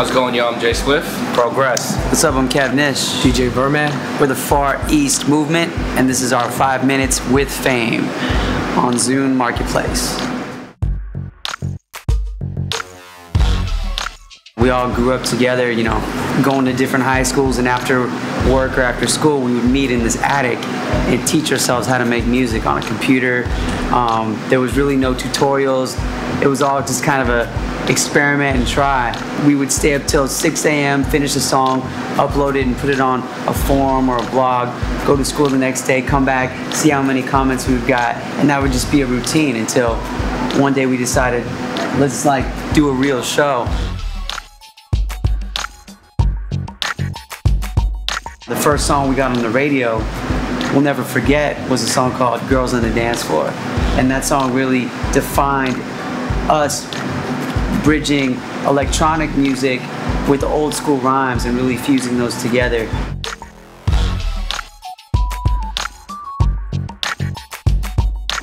How's it going, y'all? I'm Jay Swift. Prohgress. What's up? I'm Kev Nish. DJ Virman. We're the Far East Movement, and this is our five minutes with fame on Zune Marketplace. We all grew up together, you know, going to different high schools, and after work or after school, we would meet in this attic and teach ourselves how to make music on a computer. Um, there was really no tutorials. It was all just kind of a experiment and try. We would stay up till 6 a.m., finish a song, upload it, and put it on a forum or a blog. Go to school the next day, come back, see how many comments we've got, and that would just be a routine until one day we decided, let's like do a real show. The first song we got on the radio, we'll never forget, was a song called Girls on the Dance Floor. And that song really defined us bridging electronic music with old school rhymes and really fusing those together.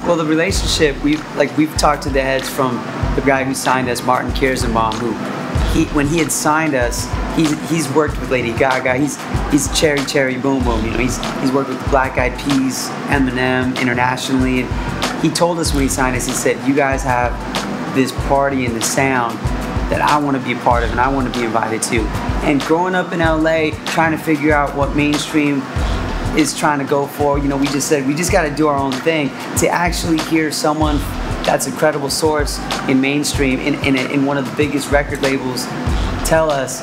Well, the relationship we've like we've talked to the heads from the guy who signed us, Martin Kierszenbaum, who he when he had signed us, he's he's worked with Lady Gaga. He's he's Cherry Cherry Boom Boom. You know, he's he's worked with Black Eyed Peas, Eminem internationally. And he told us when he signed us, he said, "You guys have this party and the sound that I want to be a part of and I want to be invited to." And growing up in LA, trying to figure out what mainstream is trying to go for. You know, we just said we just got to do our own thing. To actually hear someone that's a credible source in mainstream, in, in, in one of the biggest record labels, tell us,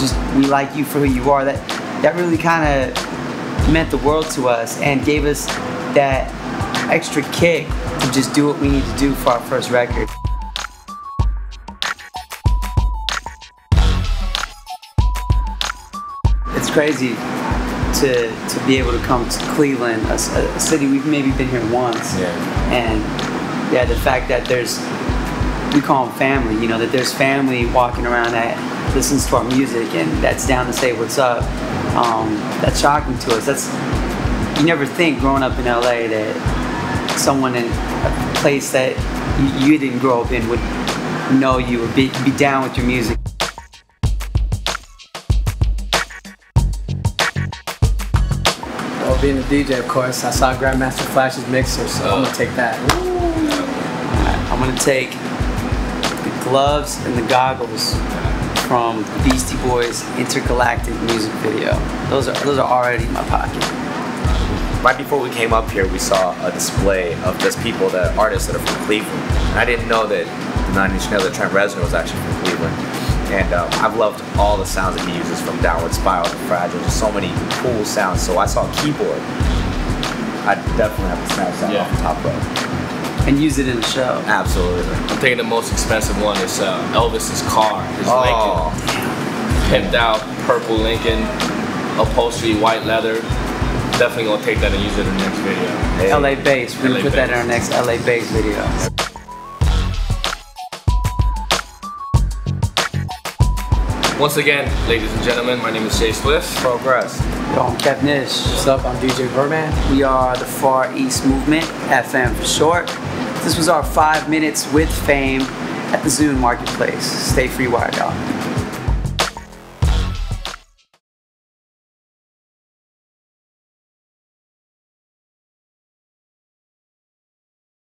just we like you for who you are. That that really kind of meant the world to us and gave us that extra kick to just do what we need to do for our first record. It's crazy to to be able to come to Cleveland, a, a, city we've maybe been here once, Yeah. and yeah, the fact that there's we call them family, you know, that there's family walking around that listens to our music and that's down to say what's up. Um, that's shocking to us. That's you never think growing up in LA that someone in a place that you, didn't grow up in would know you would be, be down with your music. Well, being a DJ, of course, I saw Grandmaster Flash's mixer, so I'm gonna take that. Alright, I'm gonna take the gloves and the goggles from the Beastie Boys intergalactic music video. Those are those are already in my pocket. Right before we came up here, we saw a display of just people, that artists that are from Cleveland. And I didn't know that the Nine Inch Nails, Trent Reznor was actually from Cleveland. And um, I've loved all the sounds that he uses from Downward Spiral to Fragile. Just so many cool sounds. So I saw a keyboard. I definitely have to snatch that Yeah. off the top row. And use it in the show. Absolutely. I'm thinking the most expensive one is uh, Elvis's car, his Oh, Lincoln. Pimped out, purple Lincoln, upholstery, white leather. Definitely gonna take that and use it in the next video. hey. LA base. We're gonna LA put that in our next LA base video. Once again, ladies and gentlemen, my name is Jay Swift. Prohgress. Yo, I'm Kev Nish. What's up? I'm DJ Virman. We are the Far East Movement, FM for short. This was our five minutes with fame at the Zune Marketplace. Stay free wired, y'all.